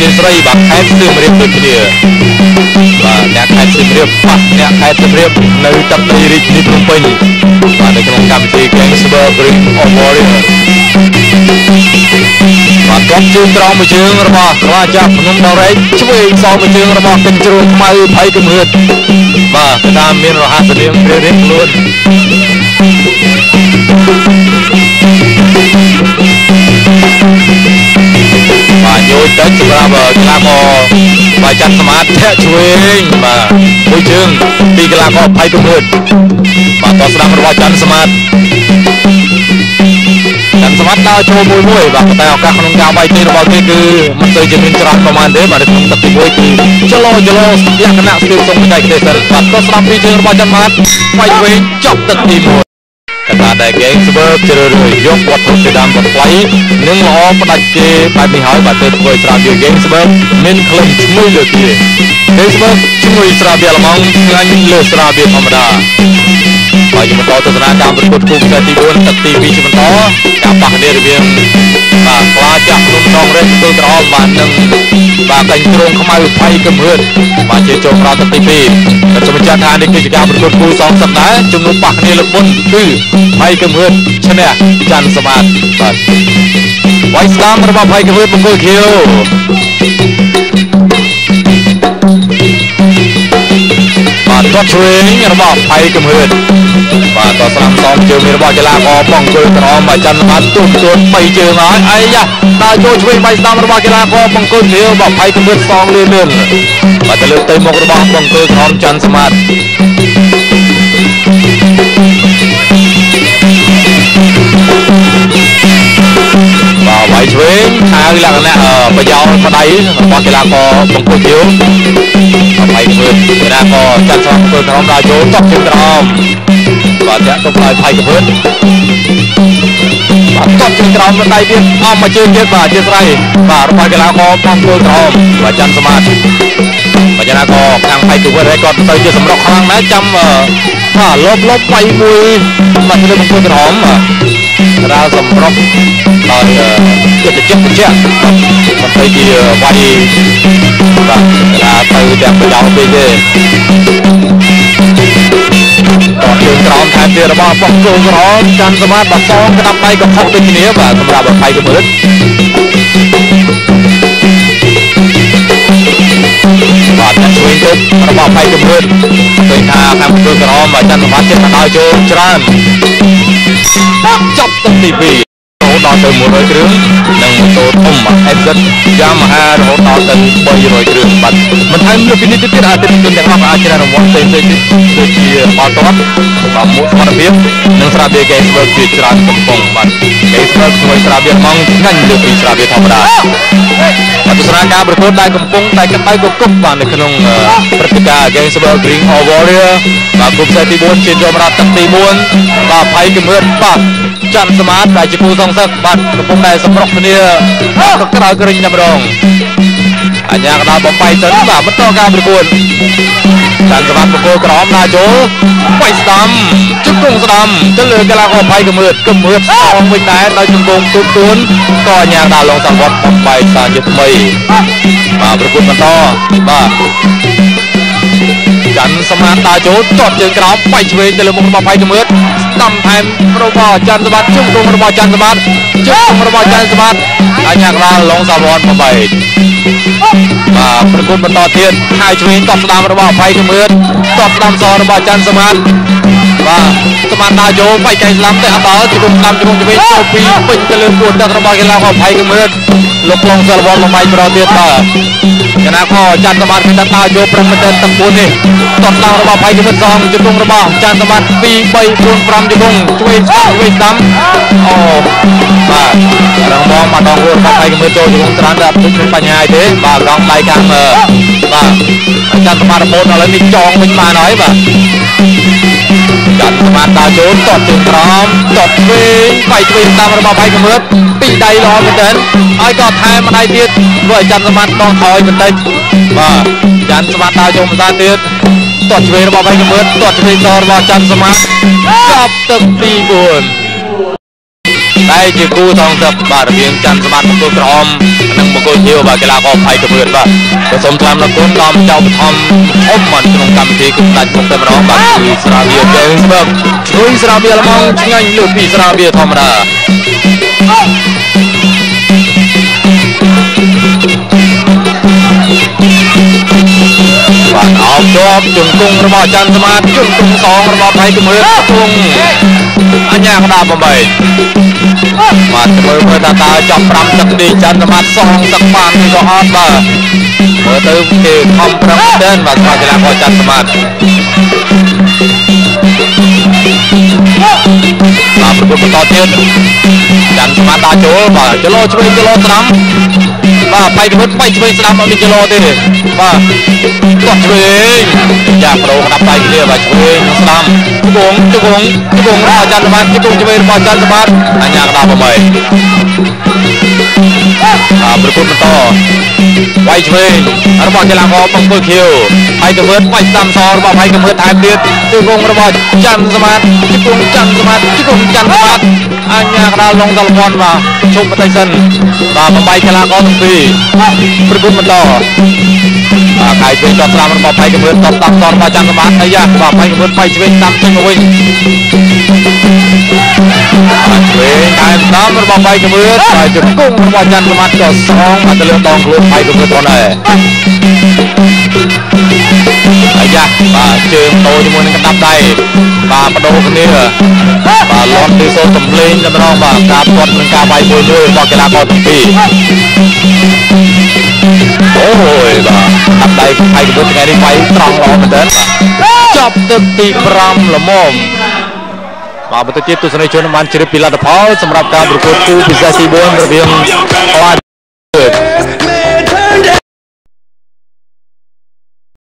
ជាស្រីបាទខេត្តសៀមរាបដូចគ្នាបាទអ្នកខេត្តសៀមរាបប៉ះអ្នកខេត្តសៀមរាបនៅទឹកដីរាជធានីភ្នំពេញបាទនៅក្នុងកម្មវិធី Gangsber Bring of Warrior បាទកប់ជើងត្រង់មួយជើងរបស់ក្លាចាស់ភ្នំដរែកឆ្វេងសងមួយជើងរបស់កិនជ្រួនខ្មៅភ័យកំហឿតបាទគឺថាមានរហ័សនាមរៀងរៀងខ្លួន បាទយោជទឹកសម្រាប់កីឡាករបាទចាត់សមាធិឆ្វេងបាទមួយជើងពីកីឡាករភ័យកំហឿតបាទតស្ដាប់របស់ច័ន្ទសមាធិចាំសមត្ថដើរចូលមួយមួយបាទតែឱកាសក្នុងការវាយទីរបស់គេគឺមិនទៅជាមានច្រើនប្រហែលទេបាទក្នុងទឹកទី1គឺចលោចលោលក្ខណៈស្ទាបសុំបច្ចេកទេសសិល្បៈបាទក៏ស្ដាប់ពីជើងរបស់ចាំមាត់វាយវិញចប់ទឹកទី1កណ្ដាលដែលគេស្វើជ្រើសរើសយកវត្ថុជាដើមបំផ្លៃនិងល្អផ្ដាច់គេបែបនេះហើយបាទទៅធ្វើស្រាបៀគេស្វើមានក្លិនឈ្ងុយលើគេគេស្វើឈ្ងុយស្រាបៀល្មងឆ្ងាញ់លើស្រាបៀធម្មតាហើយជាបន្តទស្សនាការប្រកួតគូផ្សេងទី4ទឹកទី2ជាបន្តការប៉ះគ្នារវាង បាទខ្លាចាស់ភ្នំដងរេសទៅក្រអមបាទនឹងបាទកេញទ្រង់ខ្មៅភ័យកំហឿនបាទជាចូលក្រោយទឹកទី2តែសូមបញ្ជាក់ថានេះគឺជាការប្រកួតគូសងសប្តាហ៍ជំនុំប៉ះគ្នាលើកមុនគឺភ័យកំហឿនឈ្នះច័ន្ទសមាតបាទវាយស្ដាមរបស់ភ័យកំហឿនបង្គោលខៀវ បាទទាត់ឆ្វេងរបស់ផៃកំហឿនបាទក៏ស្រាំសំជើងមានរបស់កីឡាករបង្គោលក្រមបាទច័ន្ទបាទទូនទួន3ជើងហើយអាយ៉ាដើរចូលឆ្វេងបាយស្ដាំរបស់កីឡាករបង្គោលខៀវបាទផៃកំហឿនសងលឿនលឿនបាទទៅលើកទៅមុខរបស់បង្គោលក្រមច័ន្ទសមាតបាទ វាយឆ្វេងហៅលក្ខណៈប្រយោលប្តីរបស់កីឡាករបង្គោលខៀវបាយមើលកីឡាករចាត់សំធ្វើក្រោមដល់ចូលតបជើងក្រោមបាទចាក់ទុកឲ្យផៃកពើបាទតបជើងក្រោមមិនដៃទៀតអមមកជើងទៀតបាទជាស្រ័យបាទរបស់កីឡាករបងធ្វើក្រោមបាទច័ន្ទសមាធិបាទកីឡាករខាងផៃកពើគាត់ទៅជាសម្រុកខ្លាំងណាស់ចាំបាទលបលបវាយមួយមកលើបងធ្វើក្រោមបាទ រាលសម្រុកដោយចិត្តចិត្តចិត្តមិនទៅជាវាយបាទថាទៅទាំងប្រយោជន៍ពេកទេតជើងក្រោមថែមទៀតរបស់បោះគោក្រោមច័ន្ទសមាតបសងក្តាប់ដៃកំផុសដូចគ្នាបាទសម្រាប់បៃកមើលបាទតែជួយទៅរបស់បៃកមើលឃើញថាខាងគោក្រោមច័ន្ទសមាតចិត្តដល់ចូលច្រើន ចប់ទឹកទី2 ដល់ទៅ100គ្រឿងនិងម៉ូតូធំ Exit Yamaha រហូតដល់ទៅ300គ្រឿងបាទមិនថែមលើពីនេះទៀតអតិថិជនទាំងអស់អាចជ្រើសរង្វាន់ផ្សេងៗទៀតដូចជាបាល់ទាត់បាទមួកសុខភាពនិងស្រាបៀរ Gamesburg ជាច្រើនកំពុងបាទ Gamesburg ជួយស្រាបៀរម៉ងឆ្ងាញ់លើពីស្រាបៀរធម្មតាបាទទស្សនាការប្រកួតដែលកំពុងតែកណ្ដៅកគុកបាទនៅក្នុងព្រឹត្តិការណ៍ Gamesburg Ring of Warrior បាទគូផ្សេងទី4ជាយមរ៉ាទឹកទី4បាទផៃគំឿនបាទច័ន្ទសមាតដែលជាគូសងសឹកបាទកំពុងតែសម្រុកគ្នាទៅក្រៅក្រឹងតែម្ដងអញ្ញាកដល់បំបីសិនបាទបន្តការប្រកួតច័ន្ទសមាតបង្គោលក្រមដាក់ចូលបាច់ស្ដាំជង្គង់ស្ដាំទៅលើកីឡាករផៃកំឿតកំឿតសងវិញដែរដោយជង្គង់ទូទួនក៏អញ្ញាកដល់ឡងសង្វត្តបំបីសាជាថ្មីបាទប្រកួតបន្តបាទ ច័ន្ទសមានដើរចូលទាត់ជើងក្រោមបែកឆ្វេងទៅលើមុខរបស់ផៃកមើតស្ដាំថែមរបស់ច័ន្ទសបាតជុំគងរបស់ច័ន្ទសបាតជុំគងរបស់ច័ន្ទសបាតអញ្ញាកដល់ឡងសាវ័នបំបែកបាទប្រកួតបន្តទៀតហើយឆ្វេងតបស្ដាំរបស់ផៃកមើតតបស្ដាំសរបស់ច័ន្ទសបាតបាទស្មានដើរចូលបែកកែស្លាប់ទៅអត់ដល់ជុំស្ដាំជុំឆ្វេងចូលពីពេញទៅលើពួនទឹករបស់កីឡាករផៃកមើតលោកឡងសាវ័នបំបែកប្រទៀតបាទ គណៈខច័ន្ទសបាតគឺដើរចូលប្រឹងមែនទឹកពួននេះតត់ឡើងរបស់ផៃគមិតសងជង្គង់របស់ច័ន្ទសមត្ថ2 3 4 5ជង្គង់ជួយជួយស្ដាំអូបាទរងមកម្ដងរួចរបស់ផៃគមិតចូលជង្គង់ច្រើនតែអត់មានបញ្ហាទេបាទរងដៃខាងបាទច័ន្ទសមត្ថរបូនឥឡូវនេះចងវិញបានហើយបាទ ច័ន្ទសមត្ថដើរចូលតត់ជើងក្រោមតត់វិញបែកទ្វេស្ដាំរបស់ផៃគមិតពីដៃល្អមែនទែនហើយក៏ថែមម្ដាយទៀតធ្វើឲ្យច័ន្ទសមត្ថបងថយបន្តិចបាទច័ន្ទសមត្ថដើរចូលម្ដងទៀតទាត់ឆ្វេងរបស់បៃកមើលទាត់ឆ្វេងសរបស់ច័ន្ទសមាចប់ទឹកទី4 តែជាគូថងទឹកបាទរវាងច័ន្ទសមត្ថមង្គលក្រហមនិងមង្គលធាវបាទកីឡាករផៃកមឿនបាទក៏សូមថ្លែងអំណរគុណដល់ម្ចាស់បឋមអុំមិនក្នុងកម្មវិធីគុំដាច់គុំតែម្ដងបាទគឺស្រាបៀយើងស្បើកជួយស្រាបៀល្មងឆ្ងាញ់លើពីស្រាបៀធម្មតាបាទអោបជាប់ជង្គង់របស់ច័ន្ទសមាតជង្គង់សងរបស់ផៃកមឿនជង្គង់ អញ្ញាកដាបំបីបាទមើលមើលថាតើចាប់5ទឹកនេះច័ន្ទសមាតសងទឹកបានឬក៏អត់បាទមើលទៅគេខំប្រឹងមែនបាទសម្រាប់កីឡាករច័ន្ទសមាតបាទប្រកួតបន្តទៀតច័ន្ទសមាតដាក់ចូលបាទចលោឆ្វេងចលោស្ដាំ បាទបៃវិហុតបៃឆ្វេងស្ដាប់អត់មានចលោទេបាទគាត់ឆ្វេងចាក់ប្រោក្តាប់ដៃគ្នាបាទឆ្វេងស្ដាំជពងជពងជពងរបស់អាចារ្យល្បាតជពងឆ្វេងរបស់អាចារ្យល្បាតអញ្ញាក្តាប់8 យឆ្វេងរបស់កីឡាករបង្គោលខៀវផៃកមឿតវាយស្ដាំសរបស់ផៃកមឿតថែមទៀតជង្គង់របស់ច័ន្ទសមាតជង្គង់ច័ន្ទសមាតជង្គង់ច័ន្ទសមាតអញ្ញាកដាលងដល់ពាន់បាទជុំបន្តិចសិនបាទបំបីកីឡាករទាំងពីរប្រកួតបន្តបាទកាយឆ្វេងតបស្ដាំរបស់ផៃកមឿតតបស្ដាំតរបស់ច័ន្ទសមាតអាយ៉ាបាទផៃកមឿតវាយឆ្វេងស្ដាំចេញមកវិញ បាទឆ្វេងថែមស្ដាំរបស់ផៃកមឿតហើយជង្គង់របស់ច័ន្ទសមាតក៏សងមកទៅលើដងខ្លួនផៃកមឿតផងដែរអាយ៉ាបាទជើងដូរជាមួយនឹងកណ្ដាប់ដៃបាទបដូរគ្នាបាទលាត់ពីសូនសំលេងតែម្ដងបាទការទាត់នឹងការវាយមួយមួយរបស់កីឡាករទាំងពីរអូយបាទដាប់ដៃផៃកមឿតថ្ងៃនេះវាយត្រង់ល្អមែនទែនបាទចប់ទឹកទី5ល្មម បាទបន្តទៀតទស្សនិកជនបានជ្រាបពីលទ្ធផលសម្រាប់ការប្រកួតគូពិសេសទី4រវាងខ្លាច